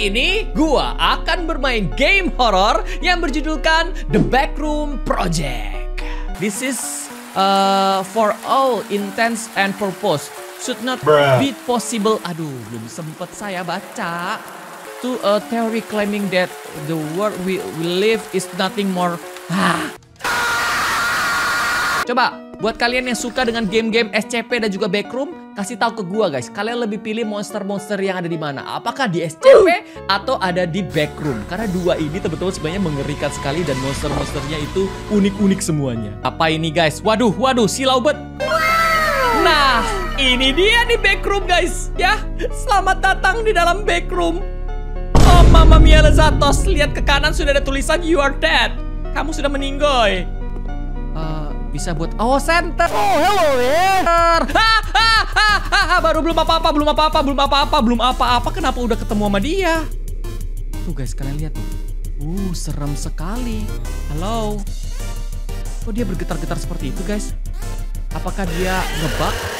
Kali ini gua akan bermain game horror yang berjudulkan The Backroom Project. This is uh, for all intents and purpose should not Bruh. be possible. Aduh, belum sempet saya baca. To a theory claiming that the world we, we live is nothing more. Coba buat kalian yang suka dengan game-game SCP dan juga Backroom, kasih tahu ke gua guys, kalian lebih pilih monster-monster yang ada di mana? Apakah di SCP atau ada di Backroom? Karena dua ini teman-teman sebenarnya mengerikan sekali dan monster-monsternya itu unik-unik semuanya. Apa ini guys? Waduh, waduh, silau bet. Nah, ini dia di Backroom guys, ya. Selamat datang di dalam Backroom. Oh, Mama Mia Lezatos, lihat ke kanan sudah ada tulisan You are dead. Kamu sudah meninggoy. Bisa buat oh center. Oh hello there. Baru belum apa-apa, belum apa-apa, belum apa-apa, belum apa-apa. Kenapa udah ketemu sama dia? Tuh guys, kalian lihat tuh. Uh, serem sekali. Halo. Kok dia bergetar-getar seperti itu guys? Apakah dia ngebug?